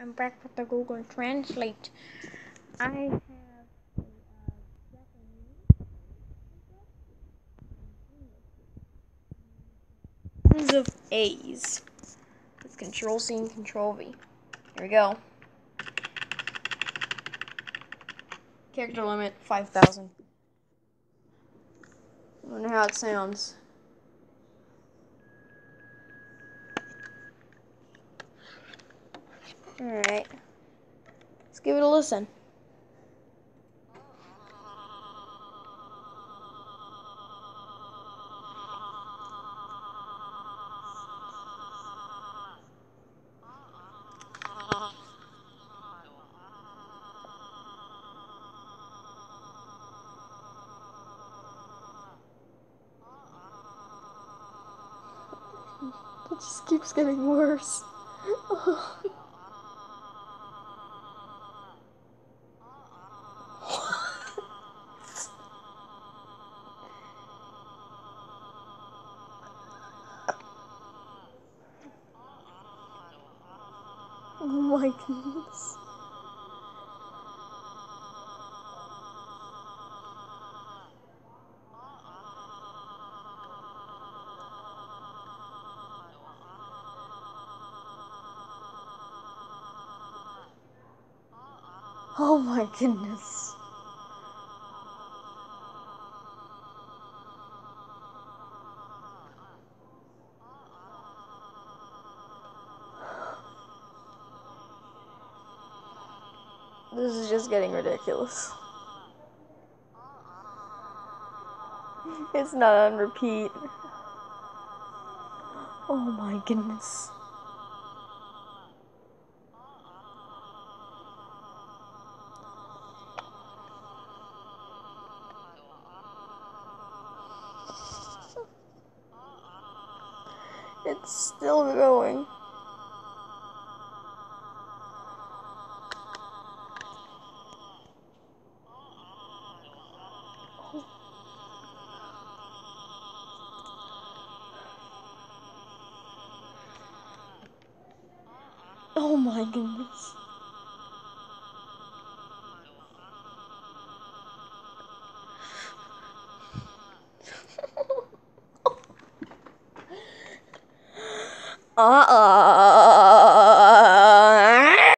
I'm back with the Google Translate. I have a, uh, Japanese, of A's. It's Control C and Control V. Here we go. Character limit 5,000. I wonder how it sounds. Alright. Let's give it a listen. It just keeps getting worse. oh my goodness. Oh my goodness. This is just getting ridiculous. It's not on repeat. Oh my goodness. It's still going. Oh my goodness. Uh-uh.